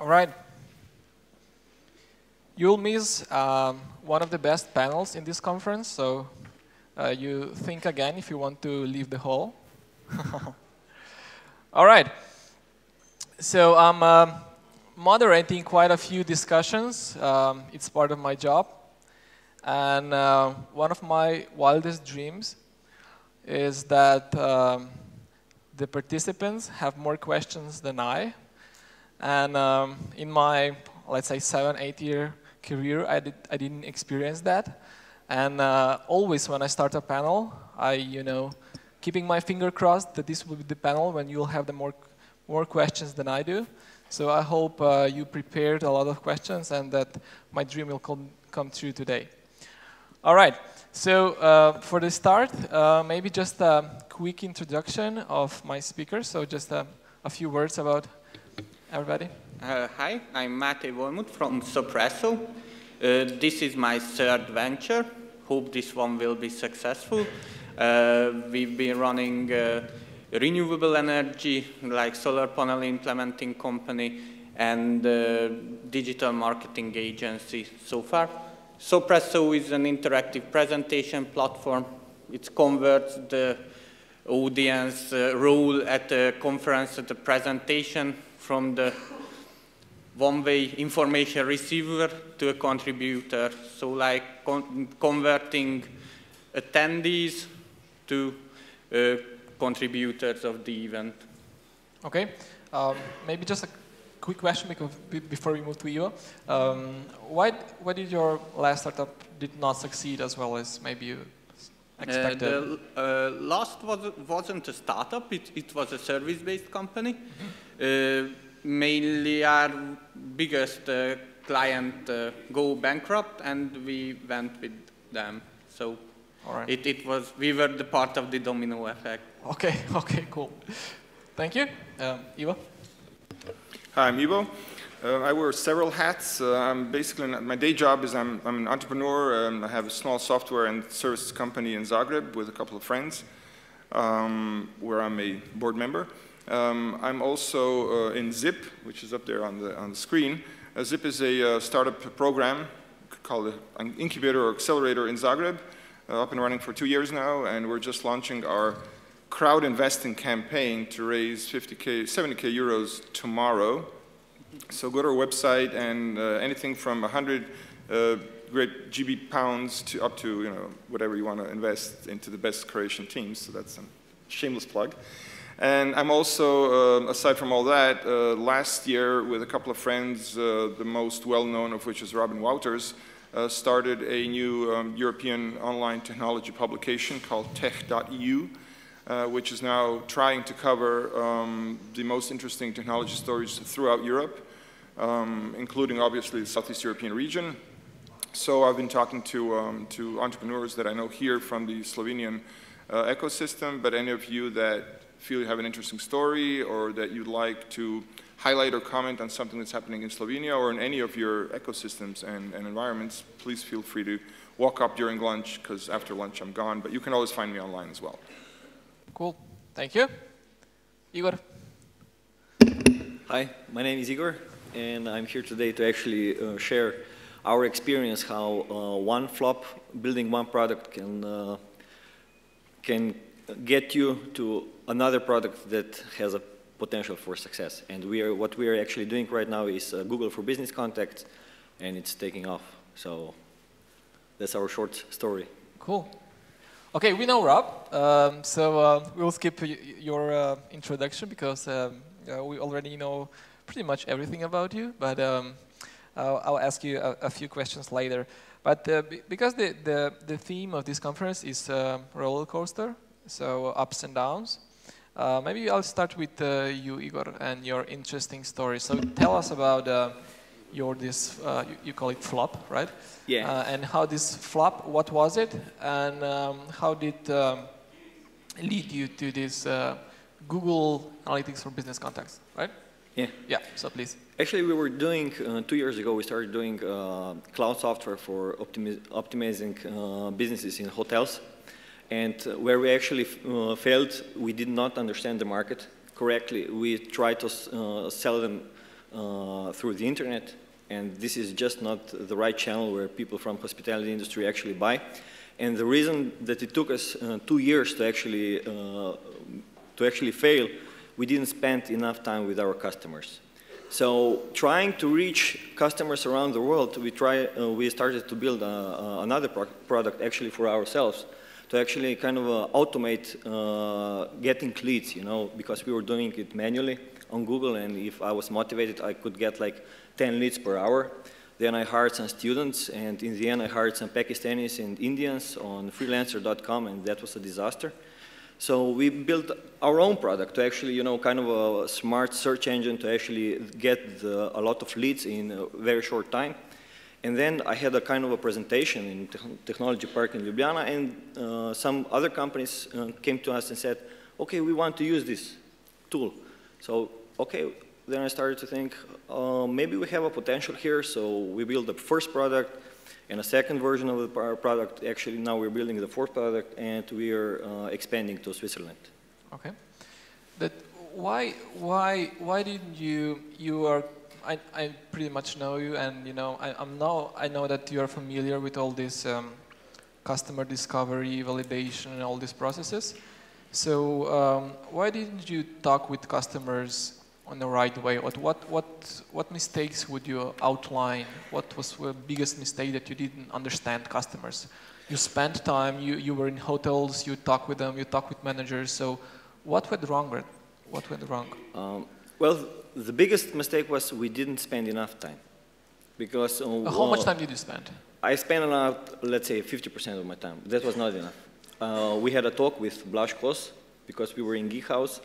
All right. You'll miss um, one of the best panels in this conference, so uh, you think again if you want to leave the hall. All right. So I'm um, moderating quite a few discussions. Um, it's part of my job. And uh, one of my wildest dreams is that um, the participants have more questions than I. And um, in my, let's say, seven, eight year career, I, did, I didn't experience that. And uh, always when I start a panel, I, you know, keeping my finger crossed that this will be the panel when you'll have the more, more questions than I do. So I hope uh, you prepared a lot of questions and that my dream will come, come true today. All right, so uh, for the start, uh, maybe just a quick introduction of my speakers. So just uh, a few words about everybody. Uh, hi, I'm Mate Wohlmuth from Sopresso. Uh, this is my third venture. Hope this one will be successful. Uh, we've been running renewable energy, like solar panel implementing company, and digital marketing agency so far. Sopresso is an interactive presentation platform. It converts the audience uh, role at the conference at the presentation from the one-way information receiver to a contributor. So like con converting attendees to uh, contributors of the event. Okay, um, maybe just a quick question before we move to you. Um, why, why did your last startup did not succeed as well as maybe you expected? Uh, the uh, last was, wasn't a startup, it, it was a service-based company. Mm -hmm. mainly our biggest uh, client uh, go bankrupt and we went with them. So it, it was, we were the part of the domino effect. Okay, okay, cool. Thank you. Um, Ivo? Hi, I'm Ivo. Uh, I wear several hats. Uh, I'm basically, my day job is I'm, I'm an entrepreneur. Um, I have a small software and services company in Zagreb with a couple of friends um, where I'm a board member. Um, I'm also uh, in ZIP, which is up there on the, on the screen. Uh, ZIP is a uh, startup program called an incubator or accelerator in Zagreb, uh, up and running for two years now, and we're just launching our crowd investing campaign to raise 50K, 70K euros tomorrow. So go to our website and uh, anything from 100 uh, great GB pounds to up to you know whatever you want to invest into the best Croatian teams. So that's a shameless plug. And I'm also, uh, aside from all that, uh, last year with a couple of friends, uh, the most well-known of which is Robin Wauters, uh, started a new um, European online technology publication called tech.eu, uh, which is now trying to cover um, the most interesting technology stories throughout Europe, um, including obviously the Southeast European region. So I've been talking to, um, to entrepreneurs that I know here from the Slovenian uh, ecosystem, but any of you that feel you have an interesting story or that you'd like to highlight or comment on something that's happening in Slovenia or in any of your ecosystems and, and environments, please feel free to walk up during lunch, because after lunch I'm gone, but you can always find me online as well. Cool. Thank you. Igor. Hi, my name is Igor, and I'm here today to actually uh, share our experience how uh, one flop, building one product can, uh, can get you to another product that has a potential for success. And we are, what we are actually doing right now is uh, Google for Business Contacts, and it's taking off. So that's our short story. Cool. Okay, we know Rob, um, so uh, we'll skip your uh, introduction because um, uh, we already know pretty much everything about you, but um, I'll, I'll, ask you a, a, few questions later. But uh, because the, the, the, theme of this conference is uh, roller coaster, so ups and downs, uh, maybe I'll start with you, Igor, and your interesting story. So tell us about your this uh, you, you, call it flop, right? Yeah. Uh, and how this flop, what was it, and um, how did um, lead you to this uh, Google Analytics for Business Contacts, right? Yeah. Yeah. So please. Actually, we were doing uh, two years ago. We started doing uh, cloud software for optimi optimizing uh, businesses in hotels, and where we actually failed, we did not understand the market correctly. We tried to sell them uh, through the internet, and this is just not the right channel where people from hospitality industry actually buy. And the reason that it took us uh, two years to actually, uh, to actually fail, we didn't spend enough time with our customers. So trying to reach customers around the world, we, try, uh, we started to build uh, uh, another pro product actually for ourselves to actually kind of automate getting leads, you know, because we were doing it manually on Google, and if I was motivated, I could get like 10 leads per hour. Then I hired some students, and in the end, I hired some Pakistanis and Indians on freelancer.com, and that was a disaster. So we built our own product to actually, you know, kind of a smart search engine to actually get the, a lot of leads in a very short time. And then I had a kind of a presentation in te Technology Park in Ljubljana, and uh, some other companies uh, came to us and said, okay, we want to use this tool. So, okay, then I started to think, uh, maybe we have a potential here, so we build the first product, and a second version of the product. Actually, now we're building the fourth product, and we are uh, expanding to Switzerland. Okay. But why, why, why didn't you, you are I, I pretty much know you, and you know, I, am now I know that you are familiar with all this um, customer discovery, validation, and all these processes. So um, why didn't you talk with customers on the right way? What what what what mistakes would you outline? What was the biggest mistake that you didn't understand customers? You spent time. You you were in hotels. You talk with them. You talk with managers. So what went wrong? What went wrong? Um, well, the biggest mistake was we didn't spend enough time. Because... Uh, How much time did you spend? I spent about, let's say, 50% of my time. That was not enough. Uh, we had a talk with Blaž Kos, because we were in Geek House,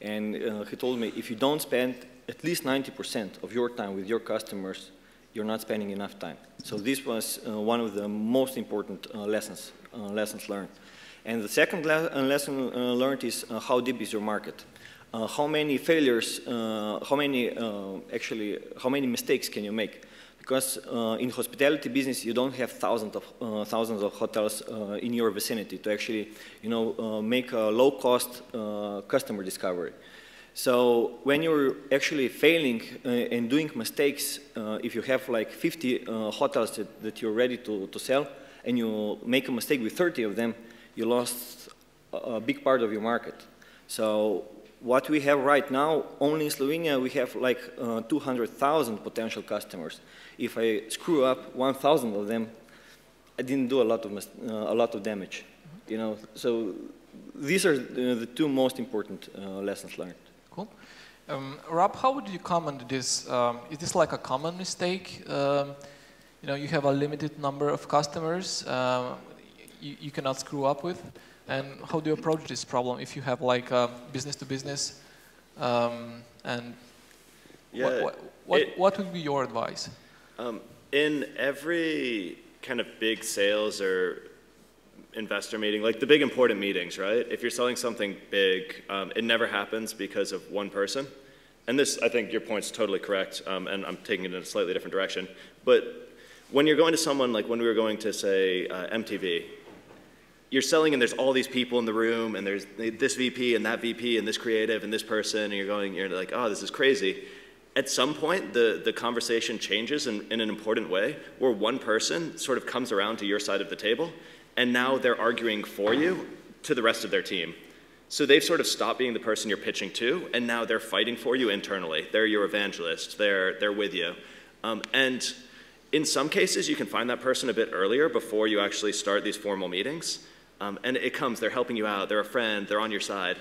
and uh, eh, he told me, if you don't spend at least 90% of your time with your customers, you're not spending enough time. So this was uh, one of the most important uh, lessons, lessons learned. And the second le lesson learned is how deep is your market how many failures, how many actually, how many mistakes can you make? Because uh, in hospitality business, you don't have thousands of uh, thousands of hotels uh, in your vicinity to actually, you know, make a low-cost customer discovery. So when you're actually failing and doing mistakes, if you have like 50 hotels that, that, you're ready to, to sell, and you make a mistake with 30 of them, you lost a, a big part of your market. So what we have right now, only in Slovenia, we have like uh, 200,000 potential customers. If I screw up 1,000 of them, I didn't do a lot of, uh, a lot of damage. You know, so these are the, the two most important uh, lessons learned. Cool. Um, Rob, how would you comment this? Um, is this like a common mistake? Um, you know, you have a limited number of customers uh, you, you cannot screw up with. And how do you approach this problem if you have like a business to business? Um, and yeah, what, what, what, it, what, would be your advice? Um, in every kind of big sales or investor meeting, like the big important meetings, right? If you're selling something big, um, it never happens because of one person. And this, I think your point's totally correct, um, and I'm taking it in a slightly different direction. But when you're going to someone, like when we were going to, say, uh, MTV, you're selling and there's all these people in the room and there's this VP and that VP and this creative and this person and you're going, you're like, oh, this is crazy. At some point, the, the conversation changes in, in an important way where one person sort of comes around to your side of the table and now they're arguing for you to the rest of their team. So they've sort of stopped being the person you're pitching to, and now they're fighting for you internally. They're your evangelist. They're, they're with you. Um, and in some cases, you can find that person a bit earlier before you actually start these formal meetings. Um, and it comes, they're helping you out, they're a friend, they're on your side.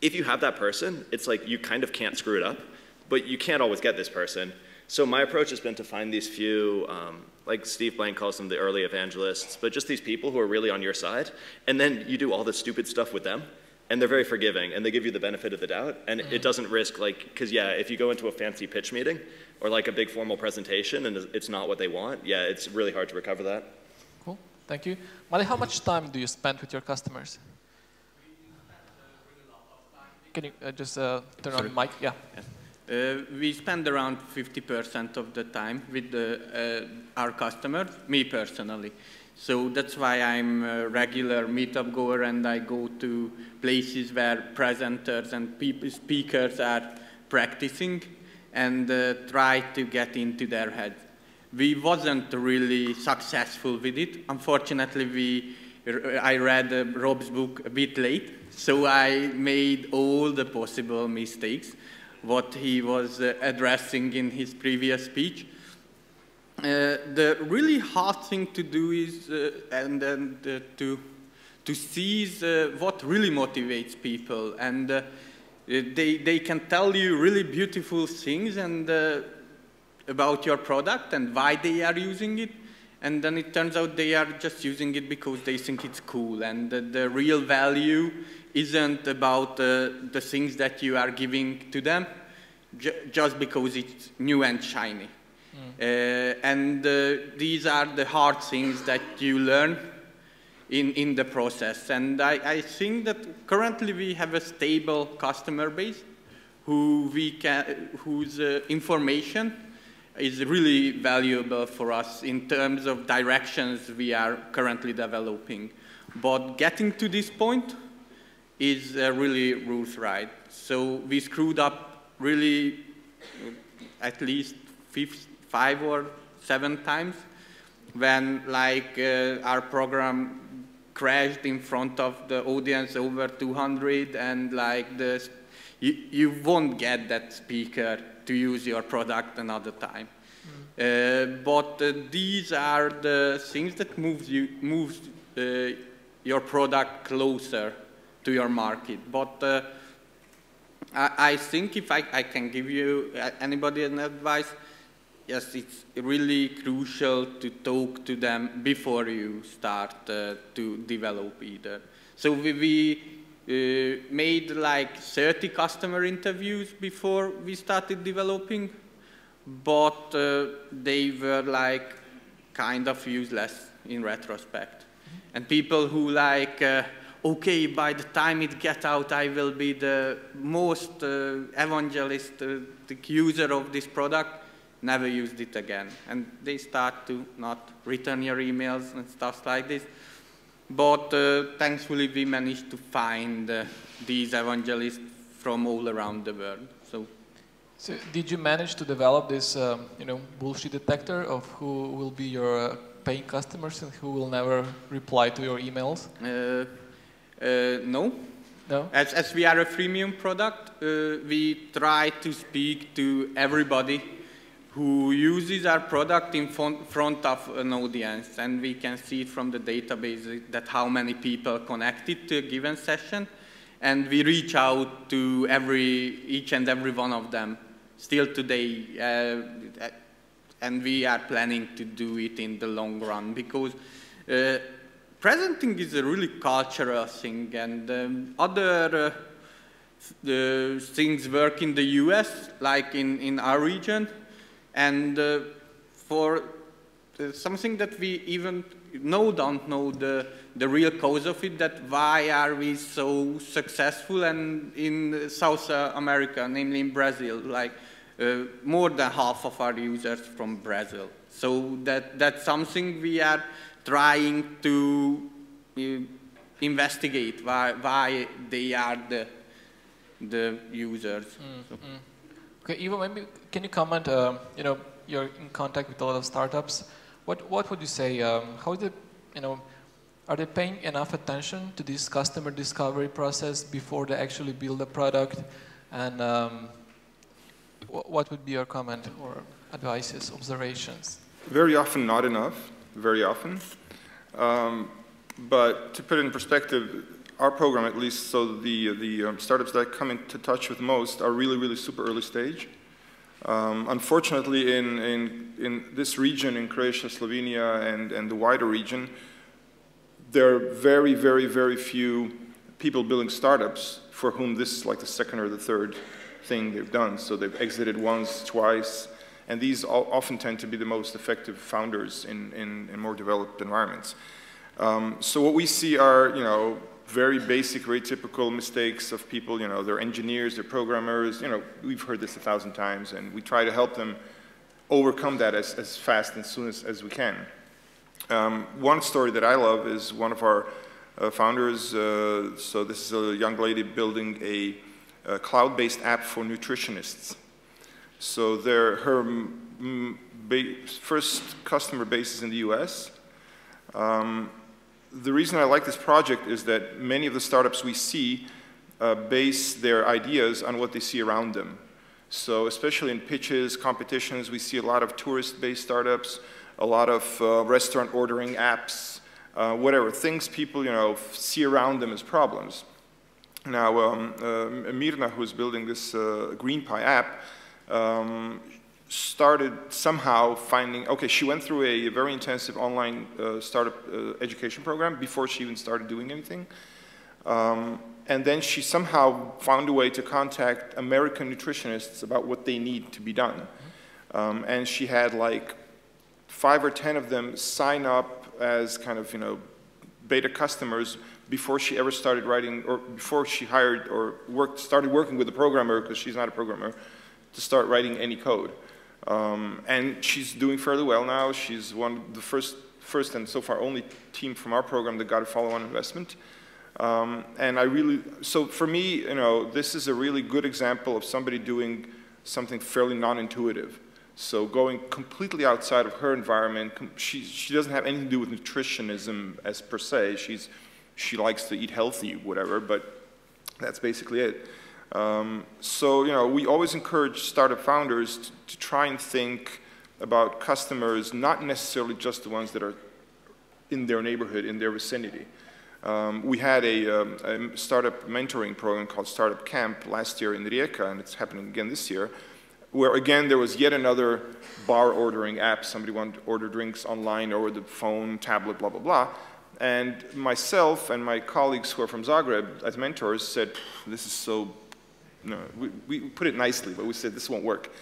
If you have that person, it's like you kind of can't screw it up, but you can't always get this person. So my approach has been to find these few, um, like Steve Blank calls them the early evangelists, but just these people who are really on your side, and then you do all the stupid stuff with them, and they're very forgiving, and they give you the benefit of the doubt, and it doesn't risk like, because yeah, if you go into a fancy pitch meeting, or like a big formal presentation, and it's not what they want, yeah, it's really hard to recover that. Thank you. Mali, how much time do you spend with your customers? Can you uh, just uh, turn Sorry. on the mic? Yeah. Uh, we spend around 50% of the time with the, uh, our customers, me personally. So that's why I'm a regular meetup goer and I go to places where presenters and speakers are practicing and uh, try to get into their head. We wasn't really successful with it. Unfortunately, we, I read uh, Rob's book a bit late, so I made all the possible mistakes, what he was uh, addressing in his previous speech. Uh, the really hard thing to do is, uh, and then to, to seize what really motivates people. And they, they can tell you really beautiful things and about your product and why they are using it. And then it turns out they are just using it because they think it's cool. And the, the real value isn't about the things that you are giving to them, ju just because it's new and shiny. Uh, and uh, these are the hard things that you learn in, in the process. And I, I think that currently we have a stable customer base who we can, whose uh, information is really valuable for us in terms of directions we are currently developing. But getting to this point is uh, really Ruth right. So we screwed up really at least five or seven times when like uh, our program crashed in front of the audience over 200 and like the you, you won't get that speaker to use your product another time. Uh, but uh, these are the things that moves you moves uh, your product closer to your market. But uh, I, I, think if I, I can give you anybody an advice, yes, it's really crucial to talk to them before you start uh, to develop either. So we, we uh, made like 30 customer interviews before we started developing, but uh, they were like kind of useless in retrospect. And people who like, uh, okay, by the time it gets out, I will be the most uh, evangelistic uh, user of this product never used it again. And they start to not return your emails and stuff like this. But uh, thankfully, we managed to find uh, these evangelists from all around the world. So, so did you manage to develop this, um, you know, bullshit detector of who will be your uh, paying customers and who will never reply to your emails? Uh, uh, no. No. As, as we are a freemium product, uh, we try to speak to everybody who uses our product in front of an audience. And we can see from the database that how many people connected to a given session. And we reach out to every, each and every one of them still today. Uh, and we are planning to do it in the long run because uh, presenting is a really cultural thing and um, other uh, things work in the US, like in, in our region, and uh, for uh, something that we even know don't know the, the real cause of it, that why are we so successful and in South America, namely in Brazil, like uh, more than half of our users from Brazil. So that, that's something we are trying to uh, investigate, why, why they are the, the users. Mm, so. mm. Okay, Ivo, maybe can you comment? Uh, you know, you're in contact with a lot of startups. What what would you say? Um, how it? You know, are they paying enough attention to this customer discovery process before they actually build a product? And um, what would be your comment or advices, observations? Very often, not enough. Very often. Um, but to put it in perspective, our program at least, so the, the um, startups that I come into touch with most are really, really super early stage. Um, unfortunately, in, in, in this region, in Croatia, Slovenia, and, and the wider region, there are very, very, very few people building startups for whom this is like the second or the third thing they've done. So they've exited once, twice, and these often tend to be the most effective founders in, in, in more developed environments. Um, so what we see are, you know, very basic, very typical mistakes of people, you know, they're engineers, they're programmers, you know, we've heard this a thousand times, and we try to help them overcome that as, as fast and soon as, as we can. Um, one story that I love is one of our uh, founders, uh, so this is a young lady building a, a cloud-based app for nutritionists. So their, her first customer base is in the US. Um, the reason I like this project is that many of the startups we see uh, base their ideas on what they see around them. So especially in pitches, competitions, we see a lot of tourist-based startups, a lot of uh, restaurant ordering apps, uh, whatever, things people you know, see around them as problems. Now, um, uh, Mirna, who's building this uh, GreenPie app, um, started somehow finding, okay, she went through a very intensive online uh, startup uh, education program before she even started doing anything. Um, and then she somehow found a way to contact American nutritionists about what they need to be done. Um, and she had like five or 10 of them sign up as kind of, you know, beta customers before she ever started writing, or before she hired or worked, started working with a programmer, because she's not a programmer, to start writing any code. Um, and she's doing fairly well now. She's one of the first, first and so far only team from our program that got a follow-on investment. Um, and I really, so for me, you know, this is a really good example of somebody doing something fairly non-intuitive. So going completely outside of her environment, she, she doesn't have anything to do with nutritionism as per se. She's, she likes to eat healthy, whatever, but that's basically it. Um, so, you know, we always encourage startup founders to, to try and think about customers, not necessarily just the ones that are in their neighborhood, in their vicinity. Um, we had a, um, a, startup mentoring program called Startup Camp last year in Rijeka, and it's happening again this year, where again there was yet another bar ordering app. Somebody wanted to order drinks online over the phone, tablet, blah, blah, blah. And myself and my colleagues who are from Zagreb as mentors said, this is so, no, we, we put it nicely, but we said this won't work.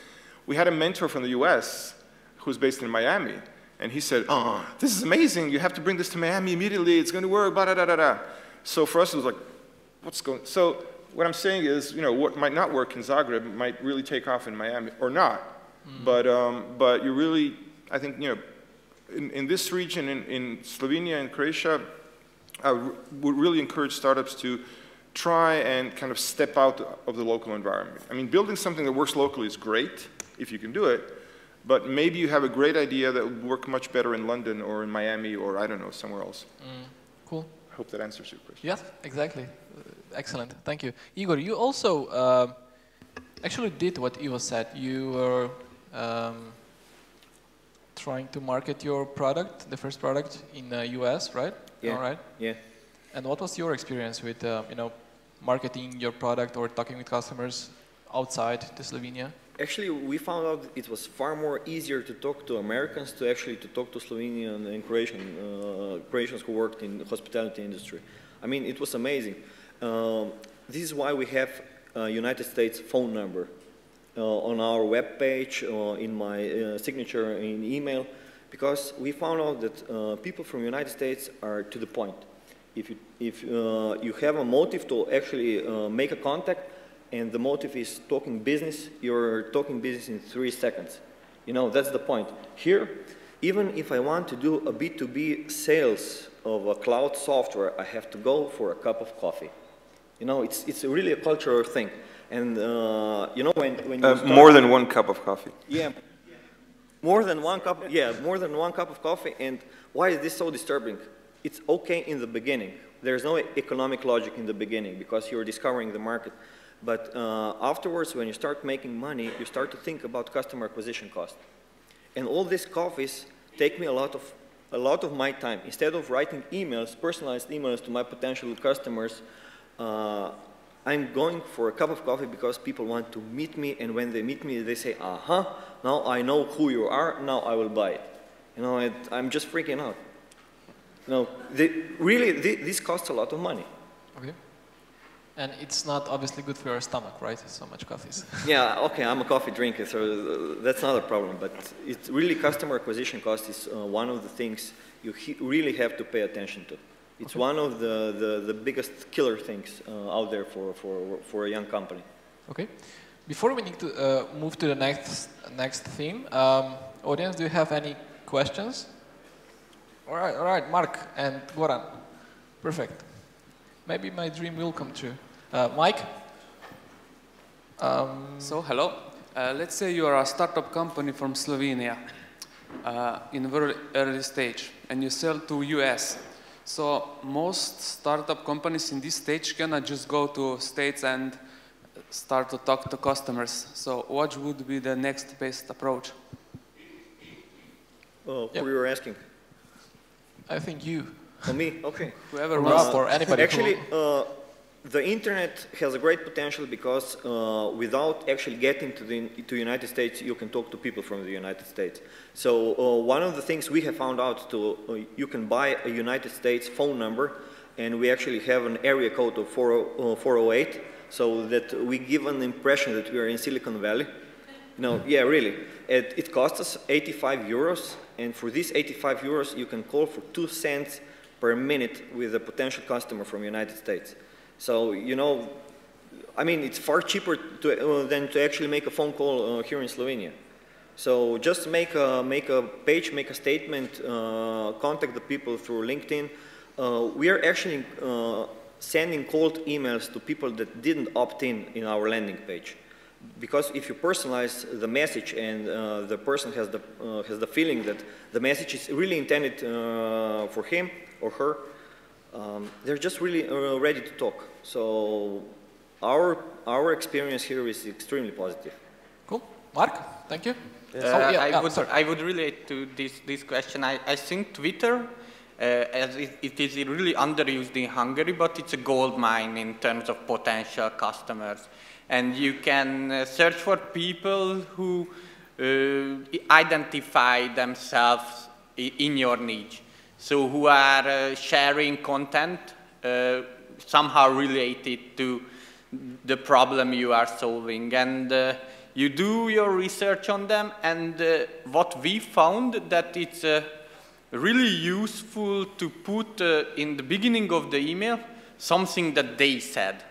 We had a mentor from the US who's based in Miami, and he said, oh, this is amazing. You have to bring this to Miami immediately. It's going to work, blah, da, da, da, da. So for us, it was like, what's going, so what I'm saying is, you know, what might not work in Zagreb might really take off in Miami, or not. Mm. But, um, but you really, I think, you know, in, in this region, in, in Slovenia and Croatia, I would really encourage startups to try and kind of step out of the local environment. I mean, building something that works locally is great, if you can do it, but maybe you have a great idea that would work much better in London or in Miami or I don't know, somewhere else. Mm, cool. I hope that answers your question. Yes, exactly. Uh, excellent. Thank you. Igor, you also uh, actually did what Ivo said. You were um, trying to market your product, the first product in the US, right? Yeah. All right. Yeah. And what was your experience with, uh, you know, marketing your product or talking with customers outside the Slovenia? Actually, we found out it was far more easier to talk to Americans to actually to talk to Slovenian and Croatian, uh, Croatians who worked in the hospitality industry. I mean, it was amazing. Um, this is why we have a United States phone number uh, on our web page, uh, in my uh, signature in email, because we found out that uh, people from United States are to the point. If you, if, uh, you have a motive to actually make a contact, and the motive is talking business, you're talking business in three seconds. You know, that's the point. Here, even if I want to do a B2B sales of a cloud software, I have to go for a cup of coffee. You know, it's, it's really a cultural thing. And, uh, you know, when, when you uh, More than one cup of coffee. Yeah. More than one cup, yeah, more than one cup of coffee. And why is this so disturbing? It's okay in the beginning. There's no economic logic in the beginning because you're discovering the market. But uh, afterwards, when you start making money, you start to think about customer acquisition cost. And all these coffees take me a lot of, a lot of my time. Instead of writing emails, personalized emails to my potential customers, uh, I'm going for a cup of coffee because people want to meet me, and when they meet me, they say, uh-huh, now I know who you are, now I will buy it. You know, it, I'm just freaking out. You know, they, really, they, this costs a lot of money. Okay. And it's not obviously good for your stomach, right? So much coffees. yeah, okay, I'm a coffee drinker, so uh, that's not a problem. But it's really customer acquisition cost is uh, one of the things you really have to pay attention to. It's okay. one of the, the, the, biggest killer things uh, out there for, for, for a young company. Okay. Before we need to uh, move to the next, next theme, um, audience, do you have any questions? All right, all right, Mark and Goran. Perfect. Maybe my dream will come true. Uh, Mike? Um, so, hello. Uh, let's say you are a startup company from Slovenia uh, in a very early stage and you sell to US. So most startup companies in this stage cannot just go to states and start to talk to customers. So what would be the next best approach? Oh, Yep. who you were asking? I think you. For me? Okay. Whoever wants. Rob or anybody. Actually, uh, the internet has a great potential because uh, without actually getting to the to United States, you can talk to people from the United States. So uh, one of the things we have found out to uh, you can buy a United States phone number, and we actually have an area code of 40, uh, 408, so that we give an impression that we are in Silicon Valley. No, yeah, really. It, it costs us 85 euros, and for these 85 euros, you can call for two cents per minute with a potential customer from the United States. So, you know, I mean, it's far cheaper to, uh, than to actually make a phone call uh, here in Slovenia. So just make a, make a page, make a statement, uh, contact the people through LinkedIn. Uh, we are actually uh, sending cold emails to people that didn't opt in in our landing page. Because if you personalize the message and uh, the person has the, uh, has the feeling that the message is really intended uh, for him or her, um, they're just really uh, ready to talk. So our, our experience here is extremely positive. Cool. Mark, thank you. Uh, Oh, yeah, I, yeah, would, sorry. I would relate to this, this question. I, I think Twitter, uh, as it, it is really underused in Hungary, but it's a gold mine in terms of potential customers. And you can uh, search for people who uh, identify themselves in your niche. So who are uh, sharing content somehow related to the problem you are solving. And uh, you do your research on them, and uh, what we found that it's uh, really useful to put in the beginning of the email something that they said.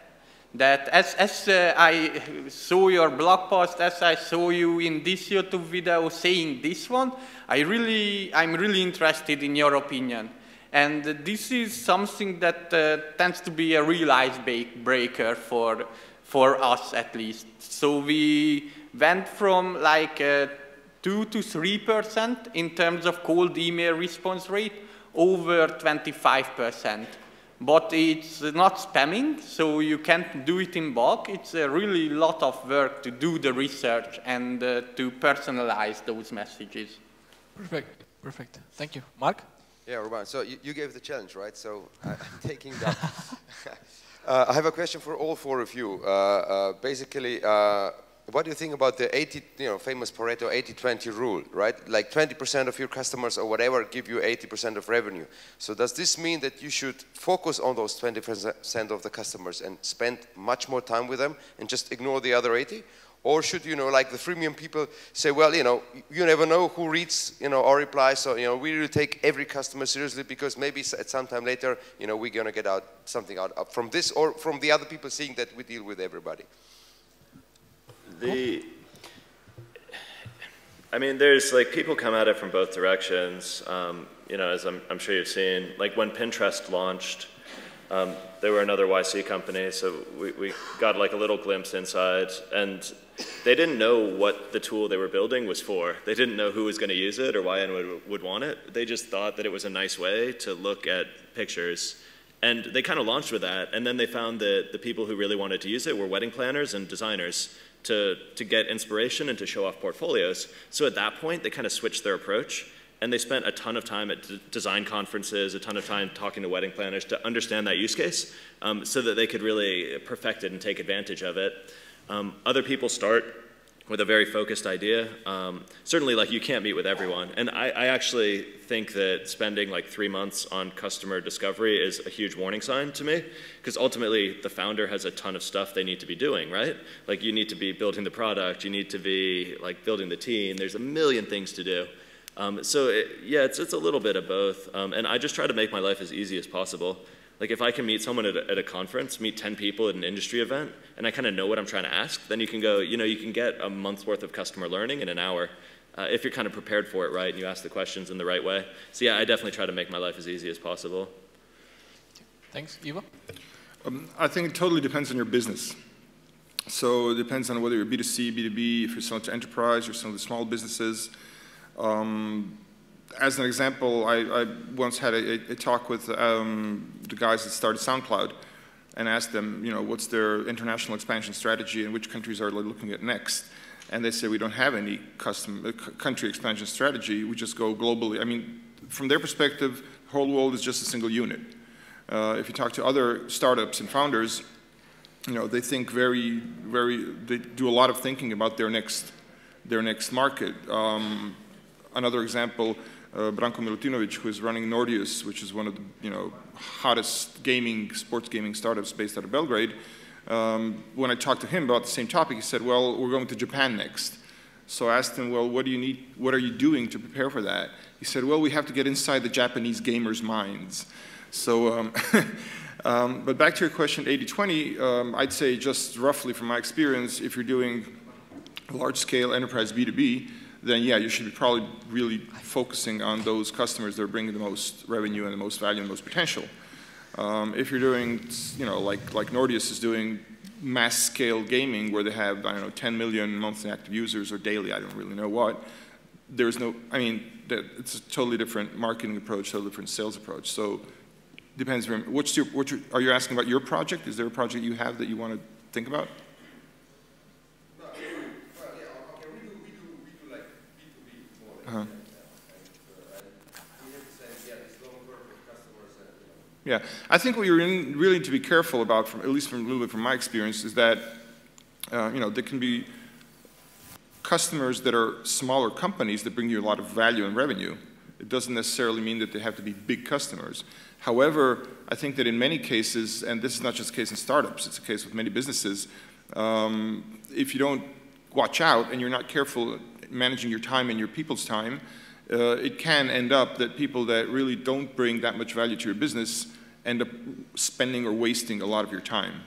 That as, as uh, I saw your blog post, as I saw you in this YouTube video saying this one, I really, I'm really interested in your opinion. And this is something that uh, tends to be a real ice ba- breaker for, for us at least. So we went from like uh, 2 to 3% in terms of cold email response rate over 25%. But it's not spamming, so you can't do it in bulk. It's a really lot of work to do the research and uh, to personalize those messages. Perfect. Perfect. Thank you. Mark? Yeah, Roman, so you, you gave the challenge, right? So I- I'm taking that. uh, I have a question for all four of you. Uh, uh, basically, uh, what do you think about the 80, you know, famous Pareto 80-20 rule, right? Like 20% of your customers or whatever give you 80% of revenue. So does this mean that you should focus on those 20% of the customers and spend much more time with them and just ignore the other 80? Or should, you know, like the freemium people say, well, you know, you never know who reads, you know, our replies, so, you know, we really take every customer seriously because maybe at some time later, you know, we're going to get out something out from this or from the other people seeing that we deal with everybody. The, I mean, there's like people come at it from both directions. Um, you know, as I'm, I'm sure you've seen, like when Pinterest launched, um, they were another YC company, so we, we got like a little glimpse inside, and they didn't know what the tool they were building was for. They didn't know who was going to use it or why anyone would, would want it. They just thought that it was a nice way to look at pictures. And they kind of launched with that, and then they found that the people who really wanted to use it were wedding planners and designers to, to get inspiration and to show off portfolios. So at that point, they kind of switched their approach, and they spent a ton of time at design conferences, a ton of time talking to wedding planners to understand that use case um, so that they could really perfect it and take advantage of it. Um, other people start with a very focused idea. Um, certainly, like you can't meet with everyone, and I, I actually think that spending like three months on customer discovery is a huge warning sign to me, because ultimately the founder has a ton of stuff they need to be doing, right? Like you need to be building the product, you need to be like building the team. There's a million things to do. Um, so it, yeah, it's it's a little bit of both, um, and I just try to make my life as easy as possible. Like if I can meet someone at a, at a conference, meet 10 people at an industry event, and I kind of know what I'm trying to ask, then you can go, you know, you can get a month's worth of customer learning in an hour uh, if you're kind of prepared for it right and you ask the questions in the right way. So yeah, I definitely try to make my life as easy as possible. Thanks. Ivo? Um, I think it totally depends on your business. So it depends on whether you're B2C, B2B, if you're selling to enterprise, you're selling to small businesses. Um, as an example, I, I once had a, a talk with um, the guys that started SoundCloud and asked them, you know, what's their international expansion strategy and which countries are they looking at next? And they said, we don't have any custom uh, country expansion strategy. We just go globally. I mean, from their perspective, the whole world is just a single unit. Uh, if you talk to other startups and founders, you know, they think very, very, they do a lot of thinking about their next, their next market. Um, another example, uh, Branko Milutinovic, who is running Nordeus, which is one of the, you know, hottest gaming, sports gaming startups based out of Belgrade. Um, when I talked to him about the same topic, he said, well, we're going to Japan next. So I asked him, well, what do you need, what are you doing to prepare for that? He said, well, we have to get inside the Japanese gamers' minds. So, um, um, but back to your question, 80-20, um, I'd say just roughly from my experience, if you're doing large-scale enterprise B2B, then yeah, you should be probably really focusing on those customers that are bringing the most revenue and the most value and the most potential. Um, if you're doing, you know, like, like Nordeus is doing mass scale gaming where they have, I don't know, 10 million monthly active users or daily, I don't really know what, there's no, I mean, it's a totally different marketing approach, totally different sales approach. So depends, what's your, what's your, are you asking about your project? Is there a project you have that you want to think about? Uh-huh. Yeah, I think what you really need to be careful about, from, at least from a little bit from my experience, is that uh, you know there can be customers that are smaller companies that bring you a lot of value and revenue. It doesn't necessarily mean that they have to be big customers. However, I think that in many cases, and this is not just a case in startups, it's a case with many businesses, um, if you don't watch out and you're not careful managing your time and your people's time, uh, it can end up that people that really don't bring that much value to your business end up spending or wasting a lot of your time.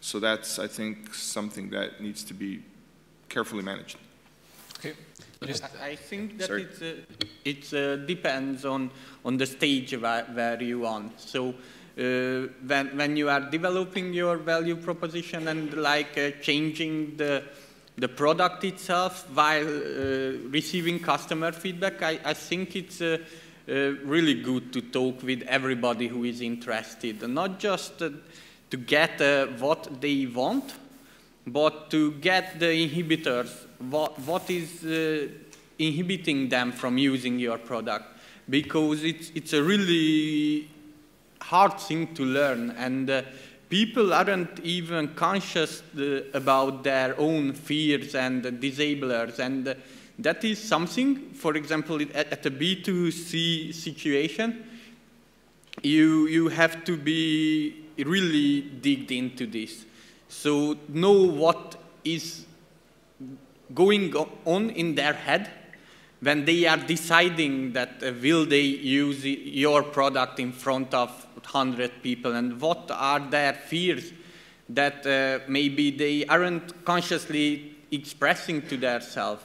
So that's, I think, something that needs to be carefully managed. Okay. Just, I think that it uh, it uh, depends on on the stage where, where you on. So uh, when when you are developing your value proposition and like uh, changing the the product itself while uh, receiving customer feedback, I, I think it's uh, uh, really good to talk with everybody who is interested, not just uh, to get uh, what they want, but to get the inhibitors, what, what is uh, inhibiting them from using your product. Because it's, it's a really hard thing to learn, and people aren't even conscious uh, about their own fears and disablers. And that is something, for example, at, at a B2C situation, you, you have to be really digged into this. So know what is going on in their head when they are deciding that uh, will they use your product in front of 100 people and what are their fears that uh, maybe they aren't consciously expressing to themselves.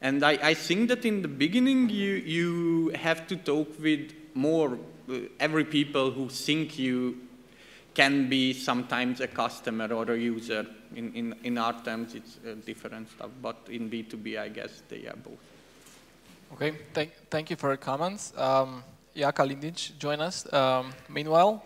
And I, I, think that in the beginning you, you have to talk with more uh, every people who think you can be sometimes a customer or a user. In, in, in our terms, it's uh, different stuff, but in B2B, I guess they are both. Okay, thank, thank you for your comments. Um, Jaka Lindič join us um, meanwhile.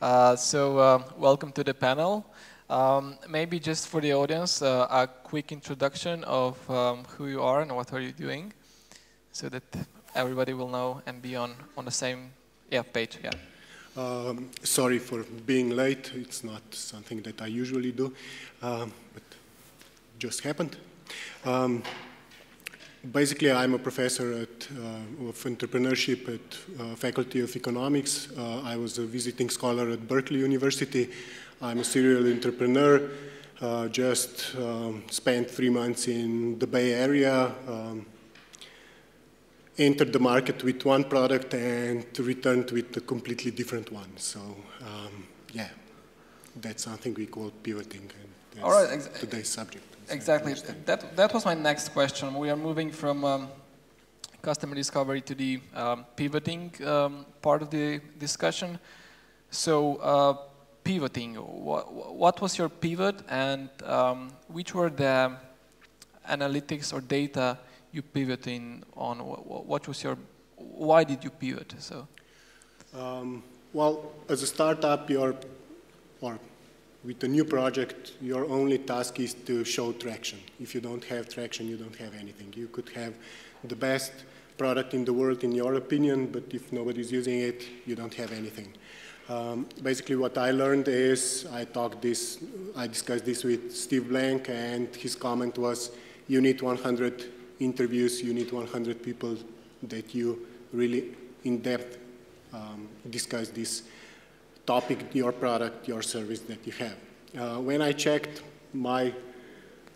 Uh, so uh, welcome to the panel. Um, maybe just for the audience, uh, a quick introduction of um, who you are and what are you doing so that everybody will know and be on, on the same yeah, page. Yeah. Um, sorry for being late. It's not something that I usually do, um, but just happened. Basically, I'm a professor at, uh, of entrepreneurship at uh, Faculty of Economics. Uh, I was a visiting scholar at Berkeley University. I'm a serial entrepreneur. Uh, just um, spent three months in the Bay Area. Um, entered the market with one product and returned with a completely different one. So, um, yeah, that's something we call pivoting. And that's All right, today's subject. Exactly. That, that was my next question. We are moving from um, customer discovery to the um, pivoting um, part of the discussion. So uh, pivoting. What, what, was your pivot and um, which were the analytics or data you pivoting on? What, was your, why did you pivot? So, um, well, as a startup, your, or with a new project, your only task is to show traction. If you don't have traction, you don't have anything. You could have the best product in the world in your opinion, but if nobody's using it, you don't have anything. Um, basically what I learned is I talked this, I discussed this with Steve Blank and his comment was you need 100 interviews, you need 100 people that you really in depth um, discuss this topic, your product, your service that you have. Uh, when I checked my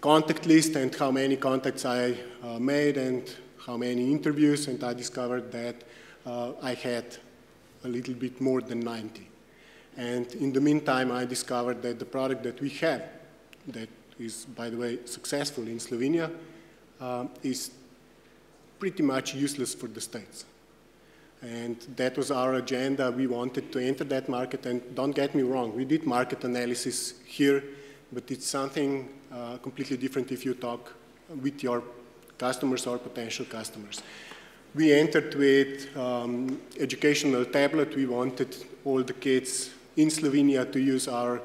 contact list and how many contacts I uh, made and how many interviews, and I discovered that uh, I had a little bit more than 90. And in the meantime, I discovered that the product that we have, that is, by the way, successful in Slovenia, uh, is pretty much useless for the States. And that was our agenda. We wanted to enter that market. And don't get me wrong, we did market analysis here, but it's something uh, completely different if you talk with your customers or potential customers. We entered with um, educational tablet. We wanted all the kids in Slovenia to use our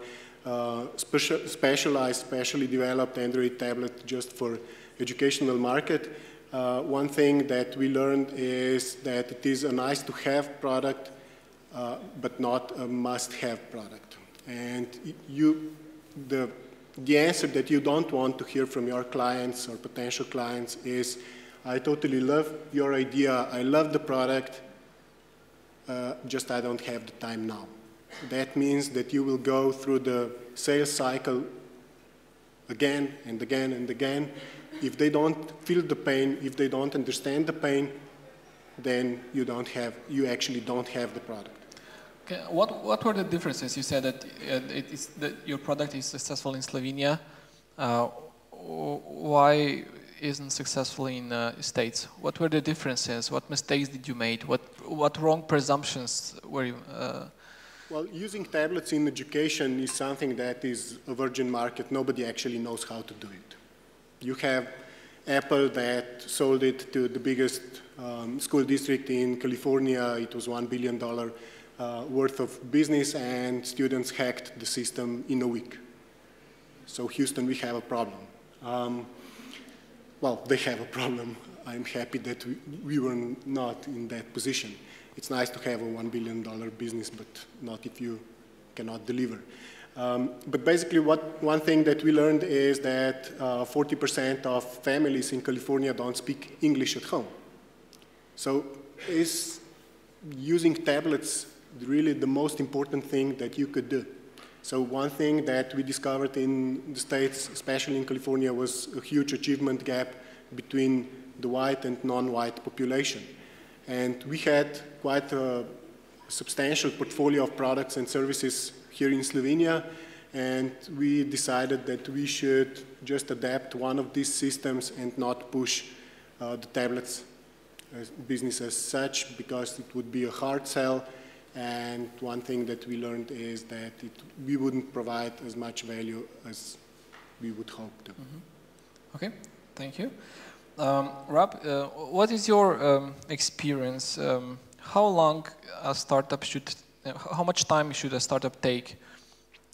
uh, special, specialized, specially developed Android tablet just for educational market. Uh, one thing that we learned is that it is a nice to have product, uh, but not a must have product. And you, the the answer that you don't want to hear from your clients or potential clients is, I totally love your idea, I love the product, uh, just I don't have the time now. That means that you will go through the sales cycle again and again and again. If they don't feel the pain, if they don't understand the pain, then you don't have, you actually don't have the product. Okay. What, what were the differences? You said that, uh, that your product is successful in Slovenia. Uh, why isn't successful in uh, States? What were the differences? What mistakes did you make? What, what wrong presumptions were you? Uh, well, using tablets in education is something that is a virgin market. Nobody actually knows how to do it. You have Apple that sold it to the biggest um, school district in California. It was $1 billion uh, worth of business and students hacked the system in a week. So Houston, we have a problem. Um, well, they have a problem. I'm happy that we, we, were not in that position. It's nice to have a $1 billion business, but not if you cannot deliver. Um, but basically, what, one thing that we learned is that 40% uh, of families in California don't speak English at home. So is using tablets really the most important thing that you could do. So one thing that we discovered in the States, especially in California, was a huge achievement gap between the white and non-white population. And we had quite a substantial portfolio of products and services here in Slovenia, and we decided that we should just adapt one of these systems and not push uh, the tablets business as such because it would be a hard sell and one thing that we learned is that it, we wouldn't provide as much value as we would hope to. Mm -hmm. Okay, thank you. Um, Rob, uh, what is your um, experience? Um, how long a startup should, how much time should a startup take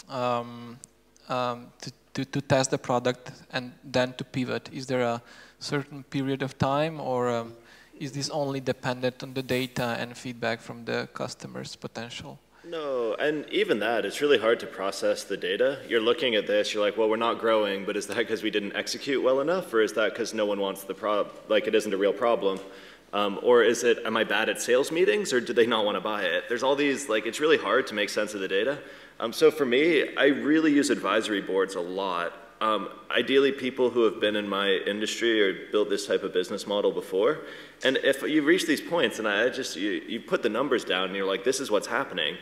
um, um, to, to, to, test the product and then to pivot? Is there a certain period of time or um, is this only dependent on the data and feedback from the customer's potential? No, and even that, it's really hard to process the data. You're looking at this, you're like, well, we're not growing, but is that because we didn't execute well enough, or is that because no one wants the prob, like it isn't a real problem? Um, or is it, am I bad at sales meetings, or do they not want to buy it? There's all these, like, it's really hard to make sense of the data. Um, so for me, I really use advisory boards a lot um, ideally people who have been in my industry or built this type of business model before. And if you reach these points and I just, you, you put the numbers down and you're like, this is what's happening.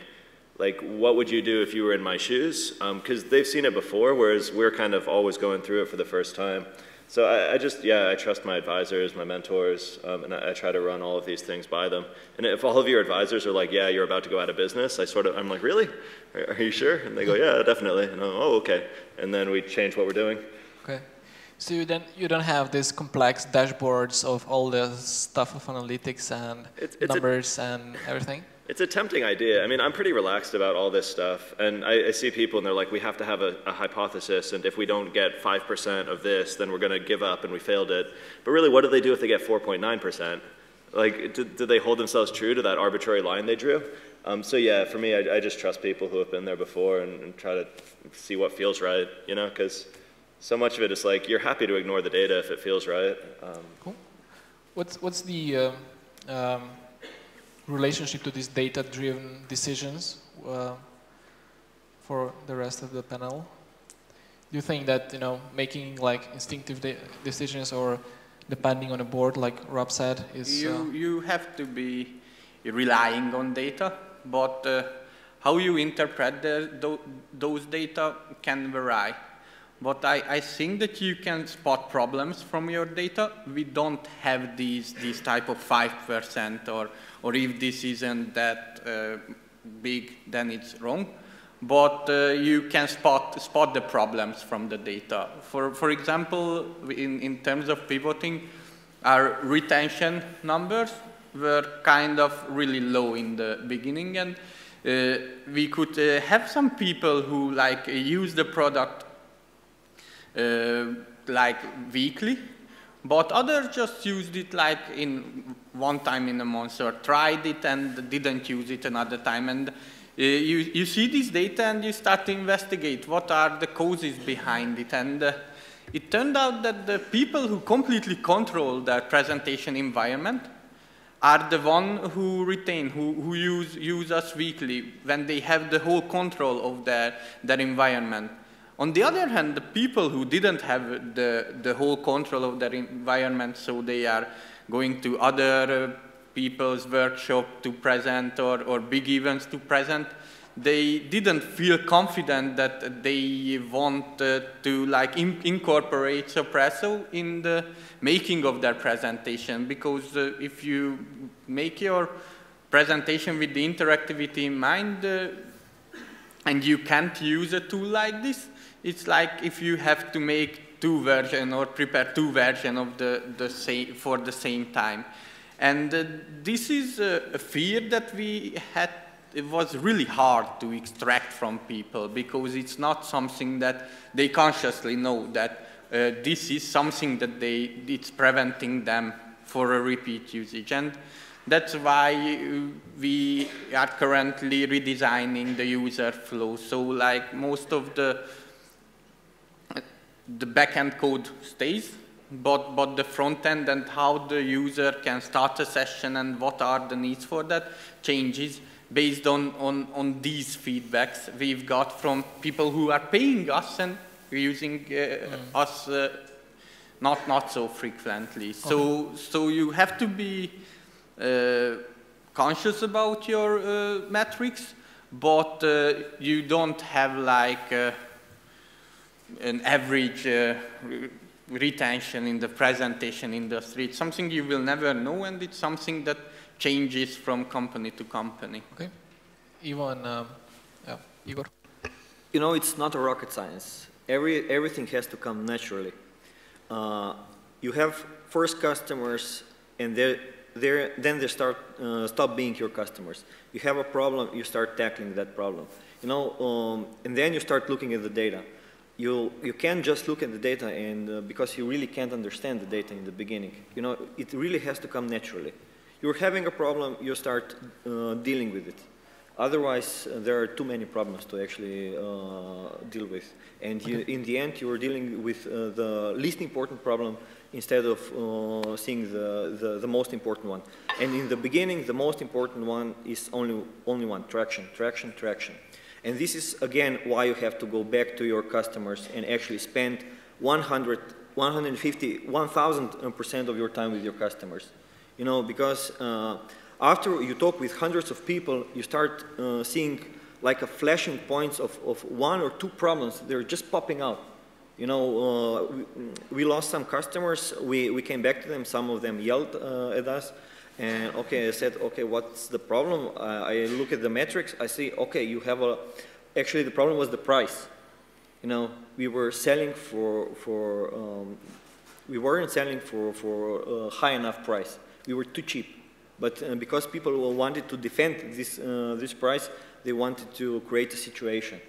Like, what would you do if you were in my shoes? Because um, they've seen it before, whereas we're kind of always going through it for the first time. So I, I, just, yeah, I trust my advisors, my mentors, um, and I, I, try to run all of these things by them. And if all of your advisors are like, yeah, you're about to go out of business, I sort of, I'm like, really? Are, are you sure? And they go, yeah, definitely. And I'm, oh, okay. And then we change what we're doing. Okay. So you don't, you don't have these complex dashboards of all the stuff of analytics and it's, it's numbers and everything? It's a tempting idea. I mean, I'm pretty relaxed about all this stuff. And I, I see people and they're like, we have to have a, a hypothesis. And if we don't get 5% of this, then we're going to give up and we failed it. But really, what do they do if they get 4.9%? Like, do, do, they hold themselves true to that arbitrary line they drew? Um, so yeah, for me, I, I, just trust people who have been there before and, and try to see what feels right, you know, because so much of it is like, you're happy to ignore the data if it feels right. Um, cool. What's, what's the, uh, um, relationship to these data-driven decisions uh, for the rest of the panel? Do you think that you know making like instinctive de decisions or depending on a board, like Rob said, is you uh, you have to be relying on data, but uh, how you interpret the, those data can vary. But I, I think that you can spot problems from your data. We don't have these, these type of 5% or, or if this isn't that uh, big, then it's wrong. But uh, you can spot, spot the problems from the data. For, for example, in, in terms of pivoting, our retention numbers were kind of really low in the beginning and uh, we could uh, have some people who like use the product like weekly, but others just used it like in one time in a month or tried it and didn't use it another time. And uh, you, you see this data and you start to investigate what are the causes behind it. And uh, it turned out that the people who completely control their presentation environment are the one who retain, who, who use, use us weekly when they have the whole control of their, their environment. On the other hand, the people who didn't have the, the whole control of their environment, so they are going to other uh, people's workshop to present or, or big events to present, they didn't feel confident that they want uh, to like in incorporate Sopresso in the making of their presentation. Because uh, if you make your presentation with the interactivity in mind uh, and you can't use a tool like this, it's like if you have to make two versions or prepare two versions of the, the same, for the same time. And uh, this is a, a fear that we had it was really hard to extract from people because it's not something that they consciously know that uh, this is something that they it's preventing them for a repeat usage and that's why we are currently redesigning the user flow so like most of the the backend code stays, but, but the front end and how the user can start a session and what are the needs for that changes based on, on, on these feedbacks we've got from people who are paying us and using uh, mm. us uh, not, not so frequently. Okay. So, so you have to be uh, conscious about your uh, metrics, but uh, you don't have like uh, an average uh, retention in the presentation industry. It's something you will never know, and it's something that changes from company to company. Okay. Ivan, um, yeah, Igor. You know, it's not a rocket science. Every, everything has to come naturally. Uh, you have first customers, and they're, they're, then they start uh, stop being your customers. You have a problem, you start tackling that problem. You know, um, and then you start looking at the data you, you can't just look at the data and uh, because you really can't understand the data in the beginning. You know, it really has to come naturally. You're having a problem, you start uh, dealing with it. Otherwise, uh, there are too many problems to actually uh, deal with. And you, in the end, you're dealing with uh, the least important problem instead of uh, seeing the, the, the, most important one. And in the beginning, the most important one is only, only one, traction, traction, traction. And this is, again, why you have to go back to your customers and actually spend 100, 150, 1,000% of your time with your customers. You know, because uh, after you talk with hundreds of people, you start uh, seeing like a flashing points of, of one or two problems. They're just popping out. You know, uh, we, we, lost some customers. We, we came back to them. Some of them yelled uh, at us. And okay, I said, okay, what's the problem? Uh, I look at the metrics. I see, okay, you have a, actually the problem was the price. You know, we were selling for, for um, we weren't selling for, for a high enough price. We were too cheap. But uh, because people wanted to defend this, uh, this price, they wanted to create a situation.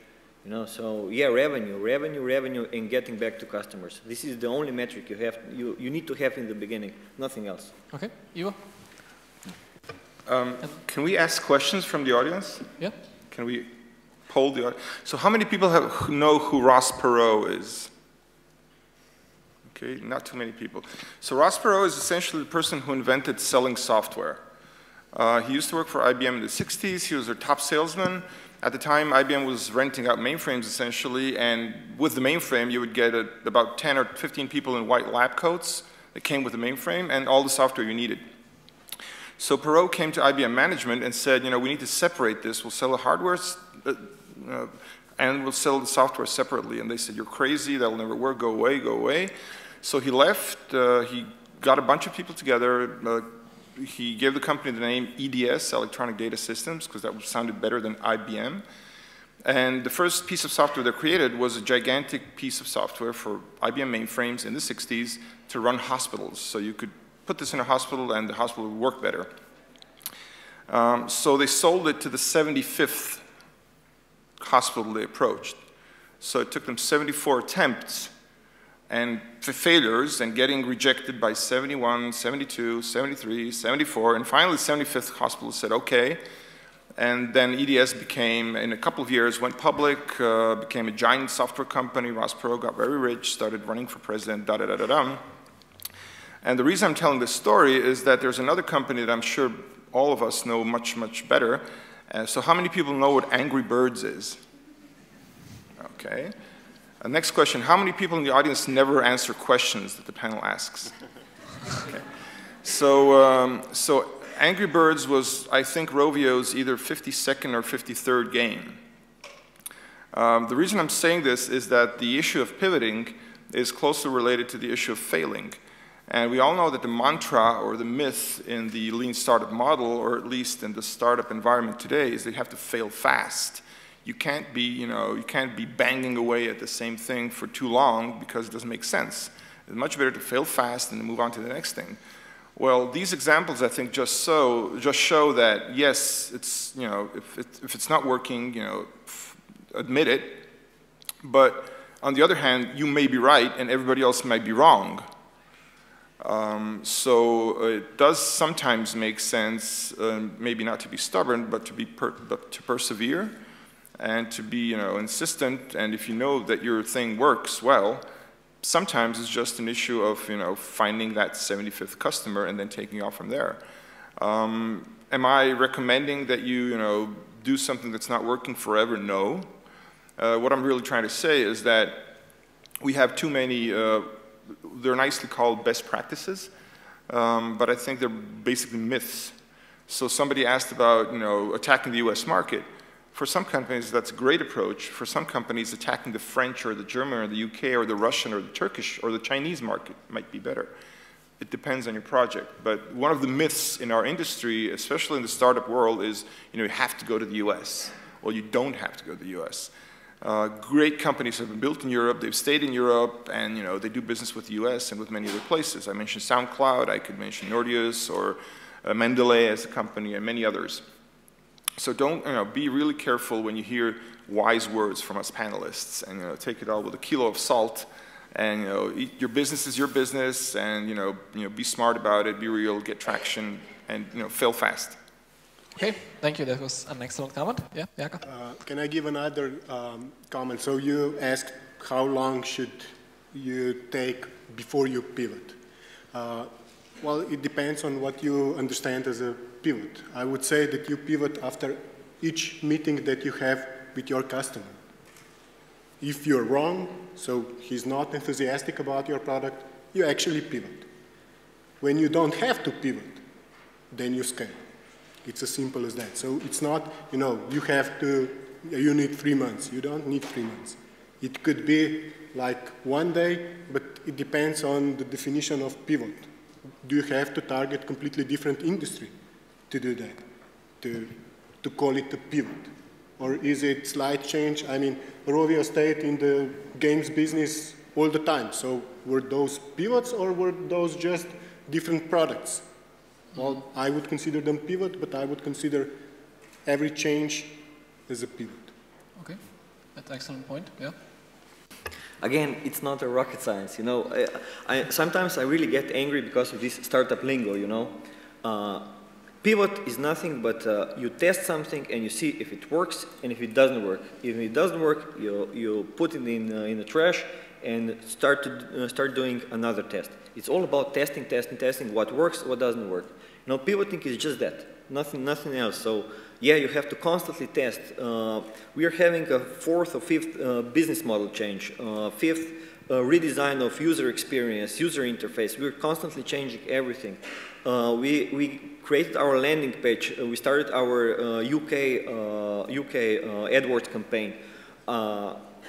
You know, so yeah, revenue, revenue, revenue, and getting back to customers. This is the only metric you have, you, you need to have in the beginning, nothing else. Okay, Ivo? Um, can we ask questions from the audience? Yeah. Can we poll the audience? So how many people have, know who Ross Perot is? Okay, not too many people. So Ross Perot is essentially the person who invented selling software. Uh, he used to work for IBM in the 60s. He was their top salesman. At the time, IBM was renting out mainframes essentially, and with the mainframe, you would get a, about 10 or 15 people in white lab coats that came with the mainframe and all the software you needed. So Perot came to IBM management and said, you know, we need to separate this. We'll sell the hardware uh, uh, and we'll sell the software separately. And they said, you're crazy. That'll never work. Go away. Go away. So he left. Uh, he got a bunch of people together, uh, he gave the company the name EDS, Electronic Data Systems, because that sounded better than IBM. And the first piece of software they created was a gigantic piece of software for IBM mainframes in the 60s to run hospitals. So you could put this in a hospital and the hospital would work better. Um, so they sold it to the 75th hospital they approached. So it took them 74 attempts and failures and getting rejected by 71, 72, 73, 74, and finally 75th hospital said, okay. And then EDS became, in a couple of years, went public, uh, became a giant software company. Ross Perot got very rich, started running for president, da da da da da. And the reason I'm telling this story is that there's another company that I'm sure all of us know much, much better. Uh, so how many people know what Angry Birds is? Okay. Uh, next question, how many people in the audience never answer questions that the panel asks? Okay. So, um, so Angry Birds was, I think, Rovio's either 52nd or 53rd game. Um, the reason I'm saying this is that the issue of pivoting is closely related to the issue of failing. And we all know that the mantra or the myth in the lean startup model, or at least in the startup environment today, is that you have to fail fast you can't be, you know, you can't be banging away at the same thing for too long because it doesn't make sense. It's much better to fail fast and move on to the next thing. Well, these examples, I think, just so just show that yes, it's you know, if it, if it's not working, you know, admit it. But on the other hand, you may be right and everybody else might be wrong. Um, so it does sometimes make sense, uh, maybe not to be stubborn, but to be but to persevere and to be you know, insistent, and if you know that your thing works well, sometimes it's just an issue of you know, finding that 75th customer and then taking off from there. Um, am I recommending that you, you know, do something that's not working forever? No. Uh, what I'm really trying to say is that we have too many, uh, they're nicely called best practices, um, but I think they're basically myths. So somebody asked about, you know, attacking the US market. For some companies, that's a great approach. For some companies, attacking the French or the German or the UK or the Russian or the Turkish or the Chinese market might be better. It depends on your project. But one of the myths in our industry, especially in the startup world, is you know, you have to go to the US. Well, you don't have to go to the US. Uh, great companies have been built in Europe, they've stayed in Europe, and you know, they do business with the US and with many other places. I mentioned SoundCloud, I could mention Nordeus or uh, Mendeley as a company, and many others. So don't, you know, be really careful when you hear wise words from us panelists and, you know, take it all with a kilo of salt and, you know, your business is your business and, you know, you know, be smart about it, be real, get traction and, you know, fail fast. Okay, thank you. That was an excellent comment. Yeah, Jakob? Uh, can I give another um, comment? So you asked how long should you take before you pivot? Uh, well, it depends on what you understand as a pivot. I would say that you pivot after each meeting that you have with your customer. If you're wrong, so he's not enthusiastic about your product, you actually pivot. When you don't have to pivot, then you scale. It's as simple as that. So it's not, you know, you have to, you need three months. You don't need three months. It could be like one day, but it depends on the definition of pivot. Do you have to target completely different industry to do that, to, to call it a pivot? Or is it slight change? I mean, Rovio stayed in the games business all the time. So were those pivots or were those just different products? Well, I would consider them pivot, but I would consider every change as a pivot. Okay, that's an excellent point, yeah. Again, it's not a rocket science, you know. I, I, sometimes I really get angry because of this startup lingo, you know. Uh, pivot is nothing but uh, you test something and you see if it works and if it doesn't work. If it doesn't work, you, you put it in, uh, in the trash and start, to, uh, start doing another test. It's all about testing, testing, testing, what works, what doesn't work. Know, pivoting is just that, nothing, nothing else. So yeah, you have to constantly test. Uh, we are having a fourth or fifth uh, business model change, uh, fifth uh, redesign of user experience, user interface. We're constantly changing everything. Uh, we, we created our landing page. Uh, we started our UK, UK AdWords campaign.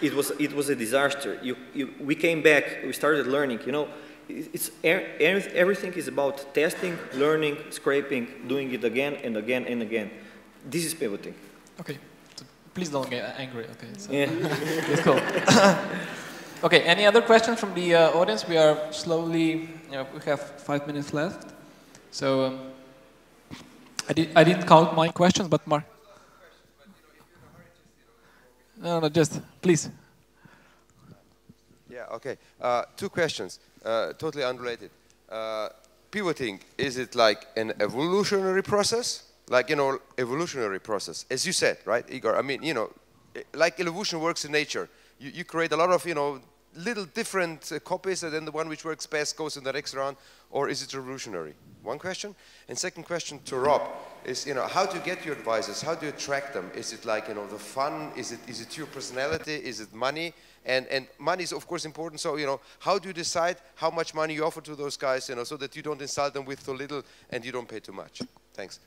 it, was, it was a disaster. You, you, we came back, we started learning, you know, it's, everything is about testing, learning, scraping, doing it again and again and again. This is pivoting. Okay. So please don't get angry. Okay. So yeah. it's cool. okay. Any other questions from the uh, audience? We are slowly. You know, we have five minutes left. So um, I did. I didn't count my questions, but Mark. No, no, just please. Yeah. Okay. Uh, two questions, uh, totally unrelated. Uh, pivoting is it like an evolutionary process? like, you know, evolutionary process. As you said, right, Igor? I mean, you know, like evolution works in nature. You, you create a lot of, you know, little different uh, copies and then the one which works best goes in the next round, or is it revolutionary? One question. And second question to Rob is, you know, how do you get your advisors? How do you attract them? Is it like, you know, the fun? Is it, is it your personality? Is it money? And, and money is, of course, important. So, you know, how do you decide how much money you offer to those guys, you know, so that you don't insult them with too little and you don't pay too much? Thanks.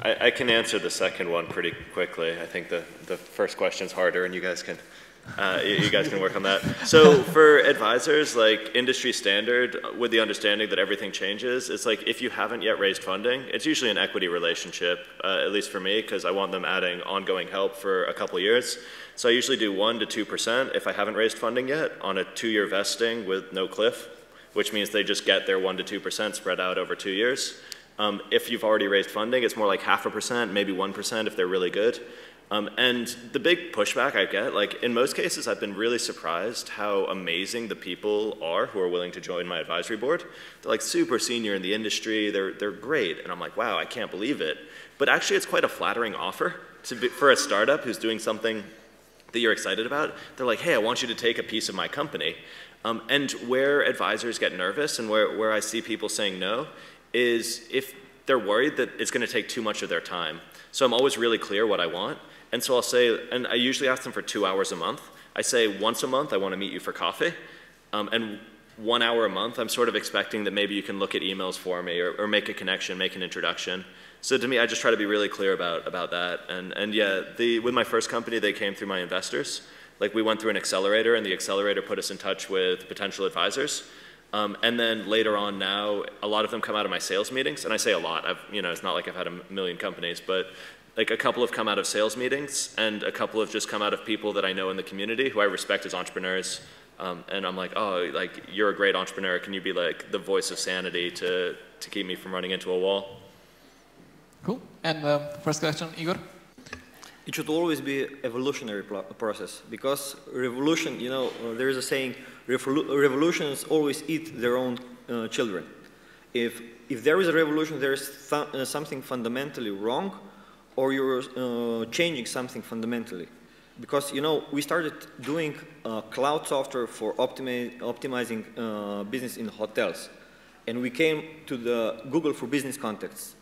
I, I, can answer the second one pretty quickly. I think the, the first question's harder, and you guys can uh, you, you, guys can work on that. So for advisors, like industry standard, with the understanding that everything changes, it's like if you haven't yet raised funding, it's usually an equity relationship, uh, at least for me, because I want them adding ongoing help for a couple years. So I usually do one to two percent if I haven't raised funding yet on a two-year vesting with no cliff, which means they just get their one to two percent spread out over two years. Um, if you've already raised funding, it's more like half a percent, maybe 1% if they're really good. Um, and the big pushback I get, like in most cases, I've been really surprised how amazing the people are who are willing to join my advisory board. They're like super senior in the industry, they're, they're great. And I'm like, wow, I can't believe it. But actually, it's quite a flattering offer to be, for a startup who's doing something that you're excited about. They're like, hey, I want you to take a piece of my company. Um, and where advisors get nervous and where, where I see people saying no is if they're worried that it's going to take too much of their time. So I'm always really clear what I want. And so I'll say, and I usually ask them for two hours a month. I say once a month I want to meet you for coffee. Um, and one hour a month, I'm sort of expecting that maybe you can look at emails for me or, or, make a connection, make an introduction. So to me, I just try to be really clear about, about that. And, and yeah, the, with my first company, they came through my investors. Like we went through an accelerator and the accelerator put us in touch with potential advisors. Um, and then later on now, a lot of them come out of my sales meetings, and I say a lot. I've, you know, it's not like I've had a million companies, but like a couple have come out of sales meetings, and a couple have just come out of people that I know in the community who I respect as entrepreneurs. Um, and I'm like, oh, like you're a great entrepreneur. Can you be like the voice of sanity to to keep me from running into a wall? Cool. And um, first question, Igor. It should always be evolutionary process because revolution, you know, uh, there is a saying, revolutions always eat their own uh, children. If, if there is a revolution, there is th uh, something fundamentally wrong or you're uh, changing something fundamentally. Because, you know, we started doing uh, cloud software for optimi optimizing uh, business in hotels. And we came to the Google for business contexts.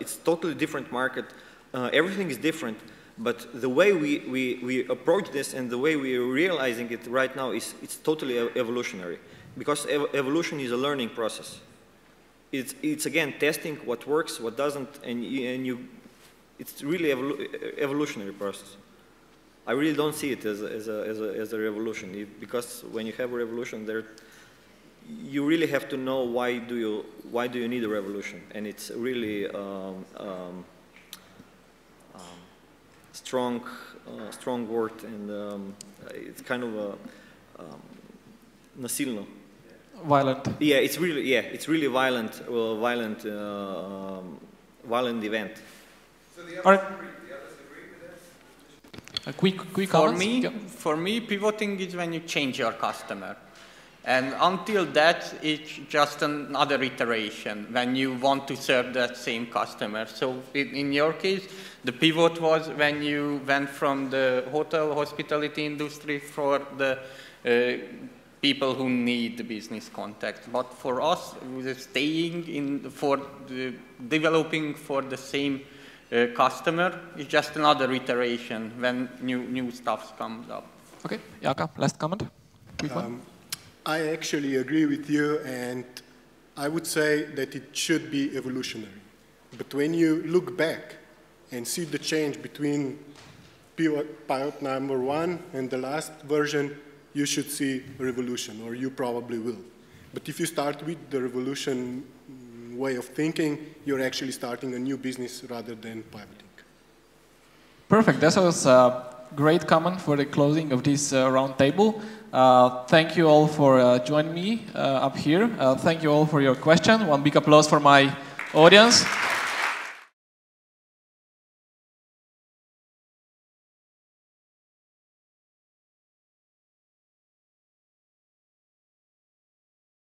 it's totally different market. everything is different. But the way we, we, we approach this and the way we're realizing it right now is it's totally evolutionary. Because ev evolution is a learning process. It's, it's again testing what works, what doesn't, and, and you, it's really evolu evolutionary process. I really don't see it as a, as a, as a, as a revolution it, because when you have a revolution, there, you really have to know why do you why do you need a revolution, and it's really um, um, um strong uh, strong word, and um, it's kind of a um, nasilno. Violent. Yeah, it's really yeah, it's really violent, uh, violent, uh, violent event. So a quick, quick For comments? me, Yeah. for me, pivoting is when you change your customer. And until that, it's just another iteration when you want to serve that same customer. So in, in your case, the pivot was when you went from the hotel hospitality industry for the uh, people who need the business contact. But for us, we're staying in for the developing for the same uh, customer is just another iteration when new new stuff comes up. Okay, Jaka, last comment. Um, I actually agree with you, and I would say that it should be evolutionary. But when you look back and see the change between pivot, pilot number one and the last version, you should see a revolution, or you probably will. But if you start with the revolution way of thinking, you're actually starting a new business rather than pivoting. Perfect. That was a great comment for the closing of this uh, round table. Uh, thank you all for uh, joining me uh, up here. Uh, thank you all for your question. One big applause for my audience.